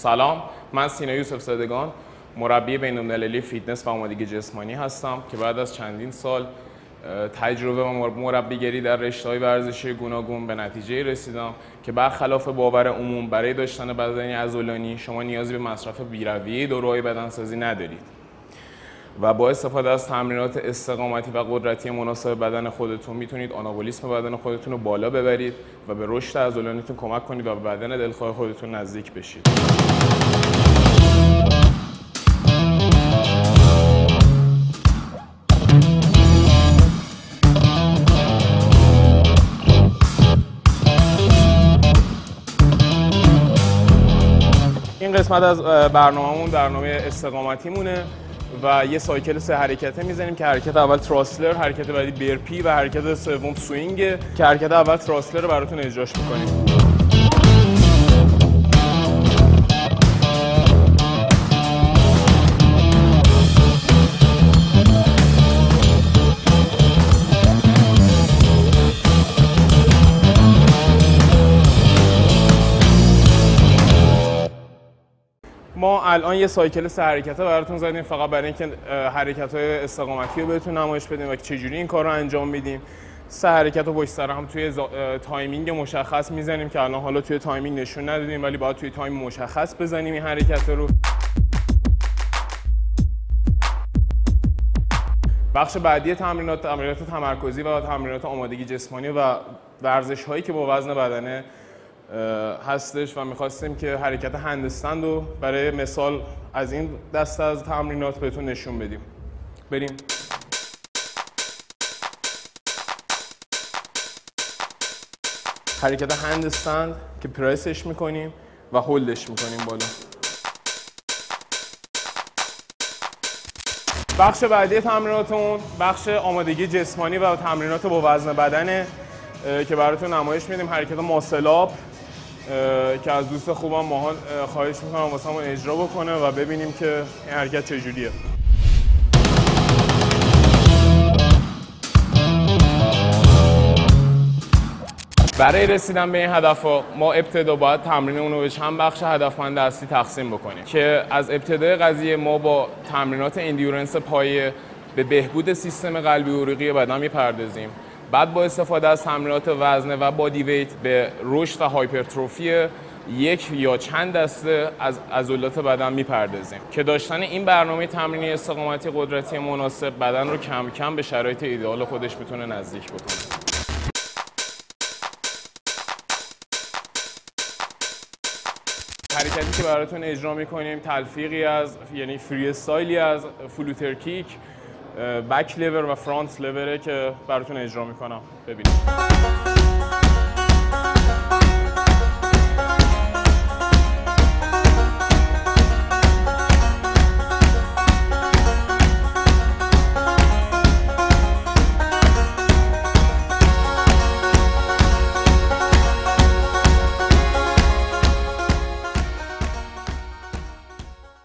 سلام من سینا یوسف زدگان مربی بین‌المللی فیتنس و آمادگی جسمانی هستم که بعد از چندین سال تجربه و مربیگری در رشته‌های ورزشی گوناگون به نتیجه رسیدم که برخلاف باور عموم برای داشتن بدنی عضلانی شما نیازی به مصرف بیرویه داروهای بدنسازی ندارید. و با استفاده از تمرینات استقامتی و قدرتی مناسب بدن خودتون می‌تونید آنابولیسم بدن خودتون رو بالا ببرید و به رشد عضلانیتون کمک کنید و به بدن دلخواه خودتون نزدیک بشید. این قسمت از برنامهمون برنامه استقامتی مونه و یه cycle سه حرکته می‌زنیم که حرکت اول thruster حرکت بعدی burpee و حرکت سوم swing. که حرکت اول تراسلر رو براتون اجراش می‌کنیم. ما الان یه سایکل سه حرکته براتون زدیم فقط برای اینکه حرکت های استقامتی رو بهتون نمایش بدیم و چجوری این کار رو انجام میدیم. سه حرکت رو پشت سر هم توی timing مشخص می‌زنیم که الان حالا توی timing نشون ندادیم ولی باید توی time مشخص بزنیم این حرکت رو. بخش بعدی تمرینات تمرینات تمرکزی و تمرینات آمادگی جسمانی و ورزش هایی که با وزن بدنه هستش و می‌خواستیم که حرکت handstand رو برای مثال از این دسته از تمرینات بهتون نشون بدیم. بریم. حرکت هندستند که پرسش می‌کنیم و هولدش می‌کنیم بالا. بخش بعدی تمریناتمون بخش آمادگی جسمانی و تمرینات با وزن بدنه که براتون نمایش میدیم. حرکت ماسلاب که از دوست خوبم ماهان خواهش می‌کنم واسه همون اجرا بکنه و ببینیم که این حرکت چجوریه. برای رسیدن به این هدف ما ابتدا باید تمرین اون رو به چند بخش هدفمند اصلی تقسیم بکنیم. که از ابتدای قضیه ما با تمرینات endurance پایه به بهبود سیستم قلبی عروقی بدن می‌پردازیم. بعد با استفاده از تمرینات وزنه و body weight به رشد و hypertrophy یک یا چند دسته از عضلات بدن می‌پردازیم. که داشتن این برنامه تمرینی استقامتی قدرتی مناسب بدن رو کم کم به شرایط ایدئال خودش می‌تونه نزدیک بکنه. حرکتی که براتون اجرا می‌کنیم تلفیقی از یعنی فری استایلی از فلوتر کیک بک لیور و فرانس لیوره که براتون اجرا می‌کنم. ببینید.